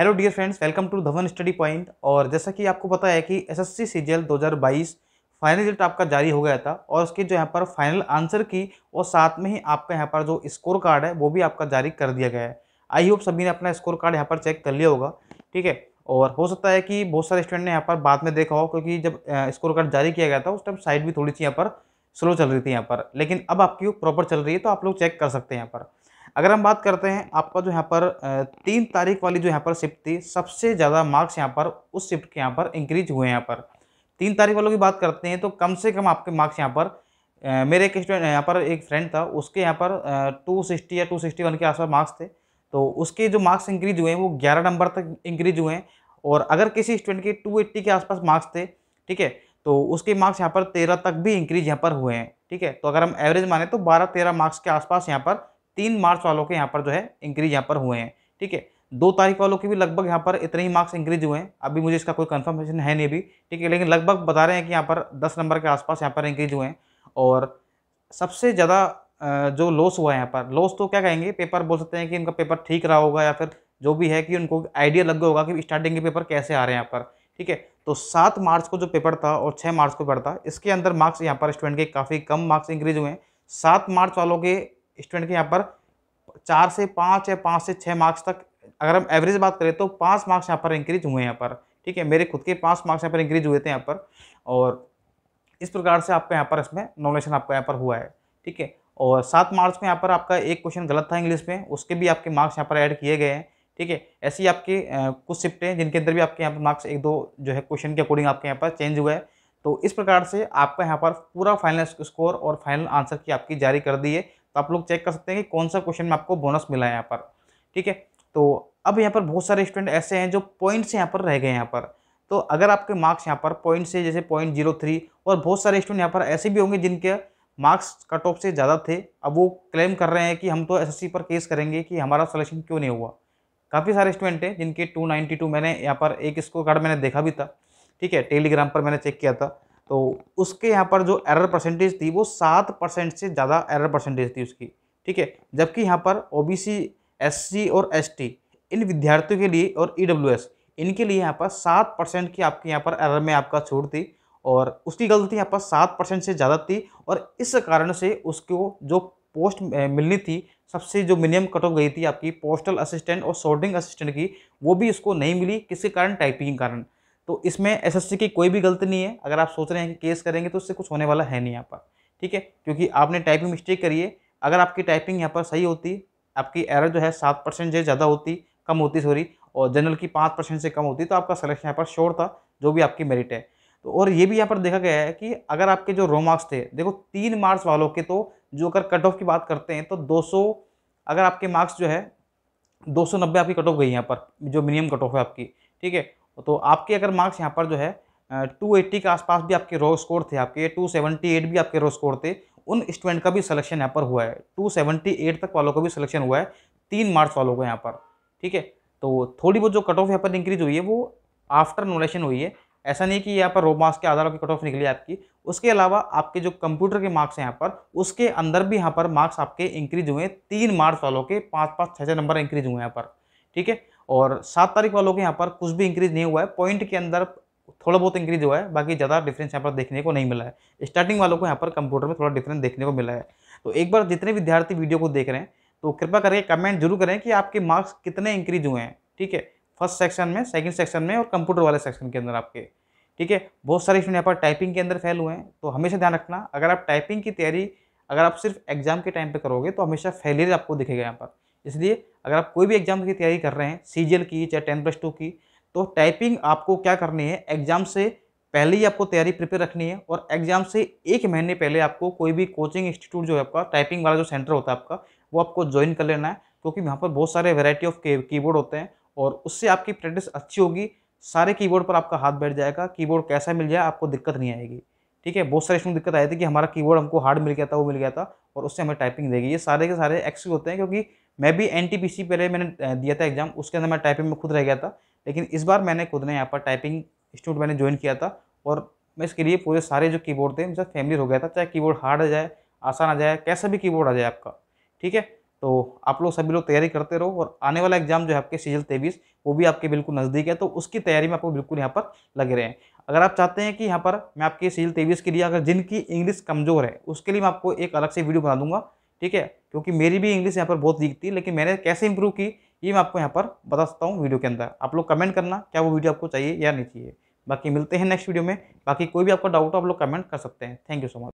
Hello dear friends welcome to Dhawan study point और जैसा कि आपको पता है कि एसएससी सीजीएल 2022 फाइनल रिज़ल्ट आपका जारी हो गया था और उसके जो यहाँ पर फाइनल आंसर की और साथ में ही आपका यहाँ पर जो स्कोर कार्ड है, वो भी आपका जारी कर दिया गया है। आई होप सभी ने अपना स्कोर कार्ड यहाँ पर चेक कर लिया होगा, ठीक है? और हो सकता है कि बहुत सारे स्टूडेंट ने यहाँ पर बाद में देखा हो, क्योंकि जब स्कोर कार्ड जारी किया गया था, उस टाइम साइड भी थोड़ी सी यहाँ पर स्लो चल रही थी यहाँ पर। लेकिन अब आपकी प्रॉपर चल रही है तो आप लोग चेक कर सकते हैं यहाँ पर। अगर हम बात करते हैं आपका जो यहाँ पर तीन तारीख वाली जो यहाँ पर शिफ्ट थी, सबसे ज़्यादा मार्क्स यहाँ पर उस शिफ्ट के यहाँ पर इंक्रीज हुए हैं यहाँ पर। तीन तारीख वालों की बात करते हैं तो कम से कम आपके मार्क्स यहाँ पर मेरे एक स्टूडेंट यहाँ पर एक फ्रेंड था, उसके यहाँ पर टू सिक्सटी या टू सिक्सटी वन के आसपास मार्क्स थे। तो उसके जो मार्क्स इंक्रीज हुए हैं वो ग्यारह नंबर तक इंक्रीज हुए हैं और अगर किसी स्टूडेंट के टू एट्टी के आसपास मार्क्स थे, ठीक है तो उसके मार्क्स यहाँ पर तेरह तक भी इंक्रीज यहाँ पर हुए हैं, ठीक है। तो अगर हम एवरेज माने तो बारह तेरह मार्क्स के आसपास यहाँ पर तीन मार्च वालों के यहाँ पर जो है इंक्रीज यहाँ पर हुए हैं, ठीक है? दो तारीख वालों के भी लगभग यहाँ पर इतने ही मार्क्स इंक्रीज हुए हैं। अभी मुझे इसका कोई कंफर्मेशन है नहीं अभी, ठीक है? लेकिन लगभग बता रहे हैं कि यहाँ पर दस नंबर के आसपास यहाँ पर इंक्रीज हुए हैं। और सबसे ज़्यादा जो लॉस हुआ है यहाँ पर लॉस तो क्या कहेंगे? पेपर बोल सकते हैं कि इनका पेपर ठीक रहा होगा या फिर जो भी है कि उनको आइडिया लग गया होगा कि स्टार्टिंग के पेपर कैसे आ रहे हैं यहाँ पर, ठीक है? तो सात मार्च को जो पेपर था और छः मार्च को पेपर था, इसके अंदर मार्क्स यहाँ पर स्टूडेंट के काफ़ी कम मार्क्स इंक्रीज हुए हैं। सात मार्च वालों के स्टूडेंट के यहाँ पर चार से पाँच या पाँच से छः मार्क्स तक अगर हम एवरेज बात करें तो पाँच मार्क्स यहाँ पर इंक्रीज हुए हैं यहाँ पर ठीक है मेरे खुद के पाँच मार्क्स यहाँ पर इंक्रीज हुए थे यहाँ पर और इस प्रकार से आपका यहाँ पर इसमें नॉमिनेशन आपका यहाँ पर हुआ है ठीक है और सात मार्क्स में यहाँ पर आपका एक क्वेश्चन गलत था इंग्लिश में उसके भी आपके मार्क्स यहाँ पर ऐड किए गए हैं ठीक है ऐसी आपके कुछ शिफ्ट हैं जिनके अंदर भी आपके यहाँ पर मार्क्स एक दो जो है क्वेश्चन के अकॉर्डिंग आपके यहाँ पर चेंज हुआ है तो इस प्रकार से आपका यहाँ पर पूरा फाइनल स्कोर और फाइनल आंसर की आपकी जारी कर दी है तो आप लोग चेक कर सकते हैं कि कौन सा क्वेश्चन में आपको बोनस मिला है यहाँ पर। ठीक है? तो अब यहाँ पर बहुत सारे स्टूडेंट ऐसे हैं जो पॉइंट से यहाँ पर रह गए यहाँ पर। तो अगर आपके मार्क्स यहाँ पर पॉइंट से जैसे पॉइंट ज़ीरो थ्री और बहुत सारे स्टूडेंट यहाँ पर ऐसे भी होंगे जिनके मार्क्स कट ऑफ़ से ज़्यादा थे, अब वो क्लेम कर रहे हैं कि हम तो एसएससी पर केस करेंगे कि हमारा सिलेक्शन क्यों नहीं हुआ। काफ़ी सारे स्टूडेंट हैं जिनके 292 मैंने यहाँ पर एक स्कोर कार्ड मैंने देखा भी था। ठीक है? टेलीग्राम पर मैंने चेक किया था। तो उसके यहाँ पर जो एरर परसेंटेज थी, वो सात परसेंट से ज़्यादा एरर परसेंटेज थी उसकी, ठीक है? जबकि यहाँ पर O B C S C और एस टी इन विद्यार्थियों के लिए और ई डब्ल्यू एस इनके लिए यहाँ पर सात परसेंट की आपके यहाँ पर एरर में आपका छूट थी और उसकी गलती यहाँ पर सात परसेंट से ज़्यादा थी और इस कारण से उसको जो पोस्ट मिलनी थी, सबसे जो मिनिमम कट ऑफ़ गई थी आपकी पोस्टल असिस्टेंट और सोर्टिंग असिस्टेंट की, वो भी उसको नहीं मिली, किसके कारण? टाइपिंग के कारण। तो इसमें एसएससी की कोई भी गलती नहीं है। अगर आप सोच रहे हैं कि केस करेंगे तो उससे कुछ होने वाला है नहीं यहाँ पर, ठीक है? क्योंकि आपने टाइपिंग मिस्टेक करी है। अगर आपकी टाइपिंग यहाँ पर सही होती, आपकी एरर जो है सात परसेंट से ज़्यादा होती, कम होती सॉरी और जनरल की पाँच परसेंट से कम होती तो आपका सिलेक्शन यहाँ पर श्योर था, जो भी आपकी मेरिट है। तो और ये भी यहाँ पर देखा गया है कि अगर आपके जो रो मार्क्स थे, देखो तीन मार्क्स वालों के तो जो अगर कट ऑफ़ की बात करते हैं तो 200 अगर आपके मार्क्स जो है 290 आपकी कट ऑफ़ गई यहाँ पर, जो मिनिमम कट ऑफ़ है आपकी, ठीक है? तो आपके अगर मार्क्स यहाँ पर जो है टू एट्टी के आसपास भी आपके रो स्कोर थे, आपके टू सेवेंटी एट भी आपके रो स्कोर थे, उन स्टूडेंट का भी सिलेक्शन यहाँ पर हुआ है। टू सेवेंटी एट तक वालों का भी सिलेक्शन हुआ है, तीन मार्च वालों को यहाँ पर, ठीक है? तो थोड़ी बहुत जो कट ऑफ़ यहाँ पर इंक्रीज हुई है, वो आफ्टर नोलेशन हुई है। ऐसा नहीं कि यहाँ पर रो मार्क्स के आधार पर कट ऑफ़ निकली आपकी। उसके अलावा आपके जो कंप्यूटर के मार्क्स हैं यहाँ पर, उसके अंदर भी यहाँ पर मार्क्स आपके इंक्रीज हुए तीन मार्च वालों के पाँच पाँच छः छः नंबर इंक्रीज हुए हैं यहाँ पर, ठीक है? और सात तारीख वालों के यहाँ पर कुछ भी इंक्रीज नहीं हुआ है। पॉइंट के अंदर थोड़ा बहुत इंक्रीज हुआ है, बाकी ज़्यादा डिफरेंस यहाँ पर देखने को नहीं मिला है। स्टार्टिंग वालों को यहाँ पर कंप्यूटर में थोड़ा डिफरेंस देखने को मिला है। तो एक बार जितने विद्यार्थी वीडियो को देख रहे हैं तो कृपा करके कमेंट ज़रूर करें कि आपके मार्क्स कितने इंक्रीज हुए हैं, ठीक है? फ़र्स्ट सेक्शन में सेकंड सेक्शन में और कंप्यूटर वाले सेक्शन के अंदर आपके, ठीक है? बहुत सारे स्टूडेंट यहाँ पर टाइपिंग के अंदर फेल हुए हैं तो हमेशा ध्यान रखना, अगर आप टाइपिंग की तैयारी, अगर आप सिर्फ़ एग्ज़ाम के टाइम पे करोगे तो हमेशा फेलियर आपको दिखेगा यहाँ पर। इसलिए अगर आप कोई भी एग्ज़ाम की तैयारी कर रहे हैं सीजीएल की चाहे टेन प्लस टू की तो टाइपिंग आपको क्या करनी है? एग्ज़ाम से पहले ही आपको तैयारी प्रिपेयर रखनी है और एग्ज़ाम से एक महीने पहले आपको कोई भी कोचिंग इंस्टीट्यूट जो है आपका टाइपिंग वाला जो सेंटर होता है आपका, वो आपको ज्वाइन कर लेना है, क्योंकि वहाँ पर बहुत सारे वेराइटी ऑफ़ कीबोर्ड होते हैं और उससे आपकी प्रैक्टिस अच्छी होगी, सारे कीबोर्ड पर आपका हाथ बैठ जाएगा कीबोर्ड कैसा मिल जाए आपको दिक्कत नहीं आएगी। ठीक है? बहुत सारे इसमें दिक्कत आई थी कि हमारा कीबोर्ड हमको हार्ड मिल गया था, वो मिल गया था और उससे हमें टाइपिंग देगी ये सारे के सारे एक्सक्यूज होते हैं क्योंकि मैं भी एनटीपीसी पहले मैंने दिया था एग्ज़ाम उसके अंदर मैं टाइपिंग में खुद रह गया था। लेकिन इस बार मैंने खुद ने यहाँ पर टाइपिंग इंस्टीट्यूट मैंने ज्वाइन किया था और मैं इसके लिए पूरे सारे जो कीबोर्ड थे, मुझे फैमिली हो गया था, चाहे कीबोर्ड हार्ड आ जाए, आसान आ जाए, कैसा भी कीबोर्ड आ जाए आपका, ठीक है? तो आप लोग सभी लोग तैयारी करते रहो और आने वाला एग्ज़ाम जो है आपके सीजल तेईस, वो भी आपके बिल्कुल नज़दीक है तो उसकी तैयारी में आपको बिल्कुल यहाँ पर लगे रहें। अगर आप चाहते हैं कि यहाँ पर मैं आपके सीजल तेईस के लिए अगर जिनकी इंग्लिश कमज़ोर है, उसके लिए मैं आपको एक अलग से वीडियो बना दूँगा, ठीक है? क्योंकि मेरी भी इंग्लिश यहाँ पर बहुत वीक थी, लेकिन मैंने कैसे इंप्रूव की, ये मैं आपको यहाँ पर बता सकता हूँ वीडियो के अंदर। आप लोग कमेंट करना क्या वो वीडियो आपको चाहिए या नहीं चाहिए। बाकी मिलते हैं नेक्स्ट वीडियो में। बाकी कोई भी आपका डाउट हो, आप लोग कमेंट कर सकते हैं। Thank you so much